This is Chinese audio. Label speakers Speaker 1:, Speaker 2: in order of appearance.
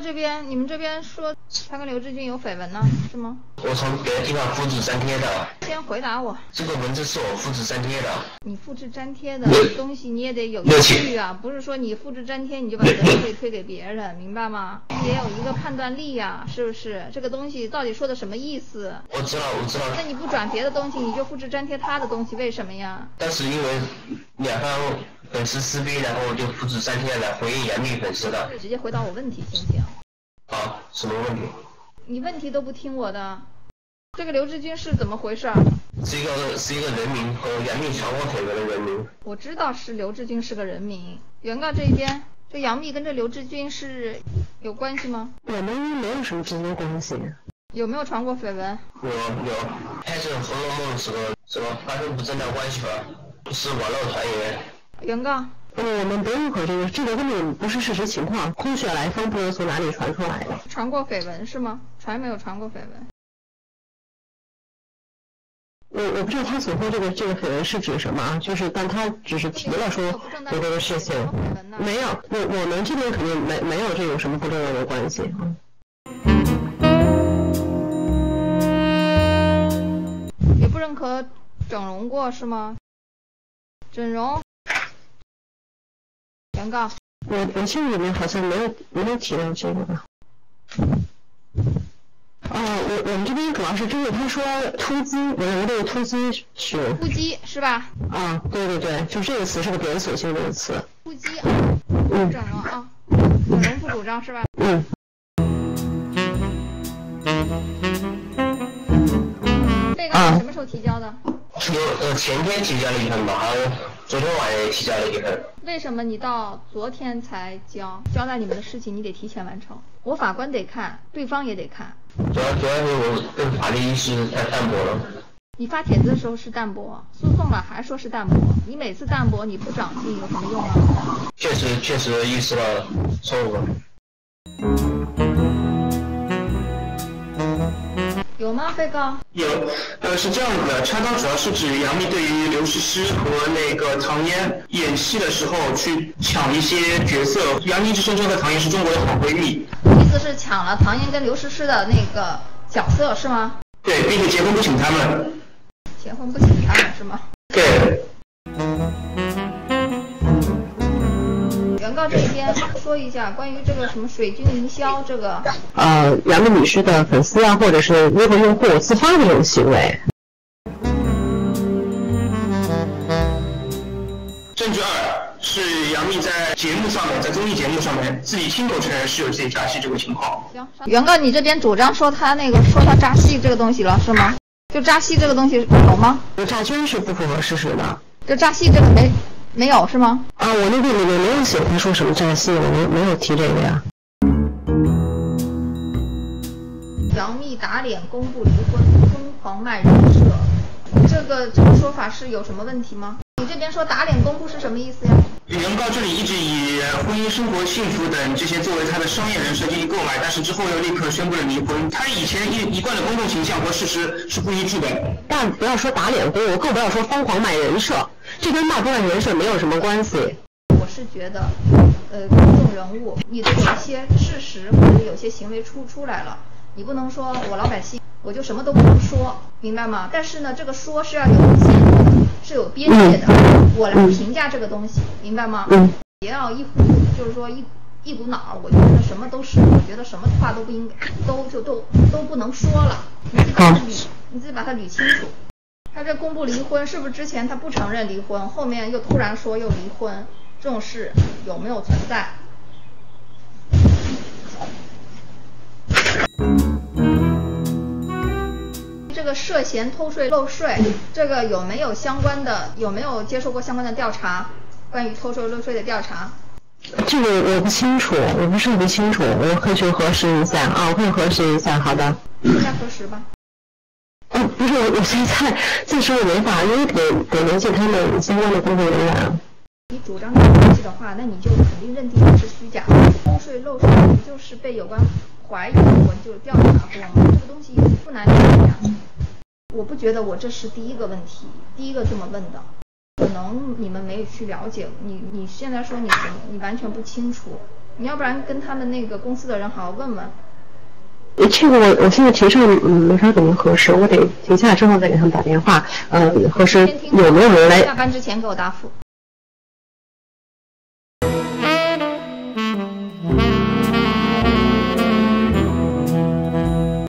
Speaker 1: 这边，你们这边说他跟刘志军有绯闻呢，是吗？
Speaker 2: 我从别的地方复制粘贴的，
Speaker 1: 先回答我，
Speaker 2: 这个文字是我复制粘贴的。
Speaker 1: 你复制粘贴的东西你也得有依据啊，不是说你复制粘贴你就把责任可以推给别人，明白吗？也有一个判断力呀，是不是？这个东西到底说的什么意思？
Speaker 2: 我知道，我知道。
Speaker 1: 那你不转别的东西，你就复制粘贴他的东西，为什么呀？
Speaker 2: 但是因为两方粉丝撕逼，然后我就复制粘贴来回应杨幂粉丝的。
Speaker 1: 直接回答我问题行不行？
Speaker 2: 好，什么问题？
Speaker 1: 你问题都不听我的，这个刘志军是怎么回事？
Speaker 2: 是一个是一个人名和杨幂传过绯闻的人名。
Speaker 1: 我知道是刘志军是个人名。原告这一边，这杨幂跟这刘志军是有关系吗？
Speaker 3: 我们没有什么直接关系。
Speaker 1: 有没有传过绯闻？
Speaker 2: 有有，拍摄《红楼梦》时候什么发生不正当关系了，是网络传言。
Speaker 1: 原告。
Speaker 3: 我们不认可这个，这个根本不是事实情况，空穴来风，不知道从哪里传出来的。
Speaker 1: 传过绯闻是吗？传没有传过绯闻？
Speaker 3: 我我不知道他所说这个这个绯闻是指什么，就是但他只是提了说有这个事情，没有，我我们这边肯定没没有这种什么不正当的关系啊。
Speaker 1: 也不认可整容过是吗？整容？原告，
Speaker 3: 我我记得里面好像没有没有提到这个吧？哦，我我们这边主要是针对他说突击，我认为这个突击是
Speaker 1: 突击是吧？
Speaker 3: 啊，对对对，就这个词是个连锁性的词。
Speaker 1: 突击啊，整容啊，整容不主张是吧？
Speaker 3: 嗯。
Speaker 1: 被告什么时候提交的？
Speaker 2: 有呃前天提交了一份吧，还有昨天晚上也提交了一份。
Speaker 1: 为什么你到昨天才交？交代你们的事情你得提前完成。我法官得看，对方也得看。
Speaker 2: 主要主要是我跟法律意识太淡薄了。
Speaker 1: 你发帖子的时候是淡薄，诉讼了还说是淡薄，你每次淡薄你不长进有什么用啊？
Speaker 2: 确实确实意识到错误了。
Speaker 1: 有吗？被告
Speaker 4: 有，呃，是这样子的，插刀主要是指杨幂对于刘诗诗和那个唐嫣演戏的时候去抢一些角色。杨幂一直声称和唐嫣是中国的好闺蜜，
Speaker 1: 意思是抢了唐嫣跟刘诗诗的那个角色是吗？
Speaker 4: 对，并且结婚不请他们。
Speaker 1: 结婚不请他们是吗？
Speaker 4: 对。
Speaker 1: 原告这边说一下关于这个什么水军营销这个，
Speaker 3: 呃，杨幂女士的粉丝啊，或者是微博用户自发的这种行为。
Speaker 4: 证据二是杨幂在节目上面，在综艺节目上面自己亲口承认是有自己扎戏这个情况。
Speaker 1: 行，原告你这边主张说他那个说他扎戏这个东西了是吗？就扎戏这个东西有吗？
Speaker 3: 诈捐是不符合事实的。
Speaker 1: 这扎戏这个没。没有是吗？
Speaker 3: 啊，我那个里面没有写他说什么诈戏，我没没有提这个呀。
Speaker 1: 杨幂打脸公布离婚，疯狂卖人设，这个这个说法是有什么问题吗？你这边说打脸公布是什么意思呀？
Speaker 4: 原告这里一直以婚姻生活幸福等这些作为他的商业人设进行购买，但是之后又立刻宣布了离婚。他以前一一贯的公众形象和事实是不一致的。
Speaker 3: 但不要说打脸公布，更不要说疯狂卖人设。这跟卖不卖人设没有什么关系。
Speaker 1: 我是觉得，呃，公众人物，你的有些事实或者有些行为出出来了，你不能说我老百姓我就什么都不能说，明白吗？但是呢，这个说是要有限度，是有边界的。我来评价这个东西，明白吗？
Speaker 3: 嗯。
Speaker 1: 别要一股就是说一一股脑儿，我觉得什么都是，我觉得什么话都不应该，都就都都不能说了。你自己把它捋，你自己把它捋清楚。他这公布离婚，是不是之前他不承认离婚，后面又突然说又离婚，这种事有没有存在？这个涉嫌偷税漏税，这个有没有相关的？有没有接受过相关的调查？关于偷税漏税的调查？
Speaker 3: 这个我不清楚，我不是特别清楚，我可以去核实一下啊，我可以核实一下，好的。
Speaker 1: 现在核实吧。
Speaker 3: 不是我，我现在暂时我没法，因为得得联系他们相关的工作人员。
Speaker 1: 你主张这个东西的话，那你就肯定认定是虚假。偷税漏税不就是被有关怀疑过，就调查过吗？这个东西不难理解。我不觉得我这是第一个问题，第一个这么问的，可能。你们没有去了解，你你现在说你，你完全不清楚，你要不然跟他们那个公司的人好好问问。
Speaker 3: 这个我我现在提上嗯没法给您核实，我得停下来之后再给他们打电话，呃核实有没有人来。
Speaker 1: 下班之前给我答复。